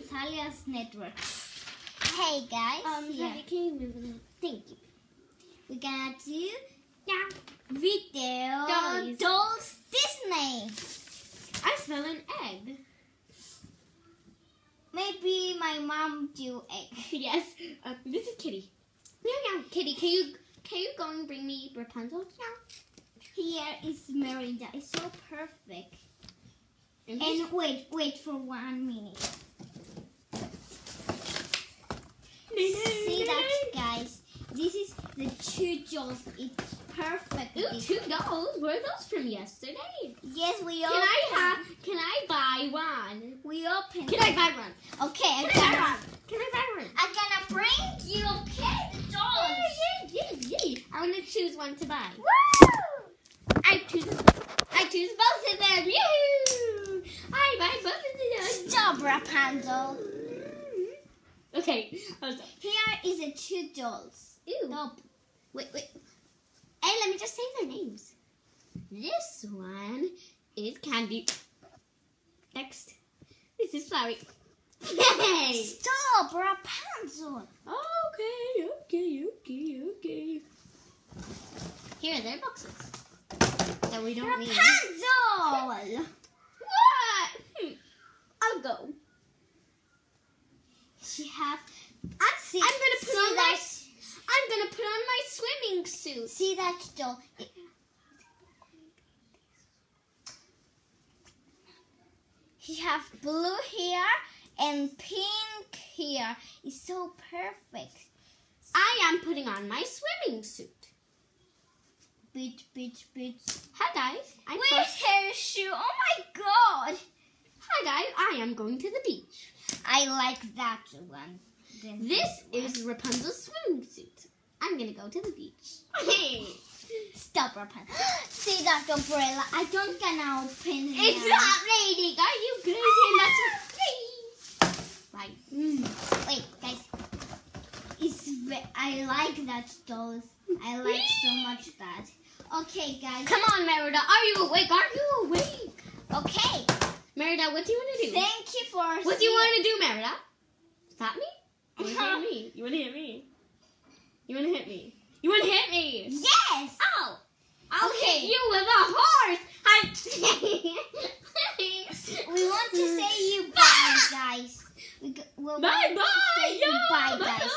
Thalia's network. Hey guys, Um. Daddy, can you move? Thank you. we're gonna do Yeah. video Dollies. dolls Disney. I smell an egg. Maybe my mom do egg. yes. Uh, this is Kitty. Meow meow. Kitty, can you can you go and bring me Rapunzel? Meow. Here is Merida. It's so perfect. And, And wait, wait for one minute. See that, guys? This is the two dolls. It's perfect. Ooh, two dolls. Were those from yesterday? Yes, we Can open. I have? Can I buy one? We open. Can I buy one? Okay, I'm Can I buy one? Can I buy one? I'm gonna bring you. Okay, the dolls. Yay, yay, yay. I want to choose one to buy. Woo! I choose. I choose both of them. Yoo! I buy both of them. Stop, Rapunzel. Okay. Here is the two dolls. Ew. Stop. Wait, wait. Hey, let me just say their names. This one is Candy. Next. This is Flowey. Yay! Stop, Rapunzel. Okay, okay, okay, okay. Here are their boxes. That we don't need. Rapunzel. What? Hmm. I'll go. She have. I see. I'm gonna put see on my. that. I'm gonna put on my swimming suit. See that doll. He have blue hair and pink hair. It's so perfect. I am putting on my swimming suit. Beach, beach, beach. Hi guys. I'm With first- her shoe. Oh my god. Hi guys. I am going to the beach. I like that one. This one. is Rapunzel's swimming suit. I'm gonna go to the beach. Stop, Rapunzel. See that umbrella? I don't gonna open it. It's not raining. Are you crazy? That's right. Mm. Wait, guys. It's I like that dolls. I like so much that. Okay, guys. Come on, Merida. Are you awake? Are you awake? Okay. Merida, what do you want to do? Thank you for. What do you want to do, Merida? Stop me? You want to hit me? You want to hit me? You want to hit me? You want to hit me? Yes. Oh! I'll Okay. hit you with a horse. I... We want to say you bye, guys. We go, we'll Bye bye. You bye, Yeah, guys. bye.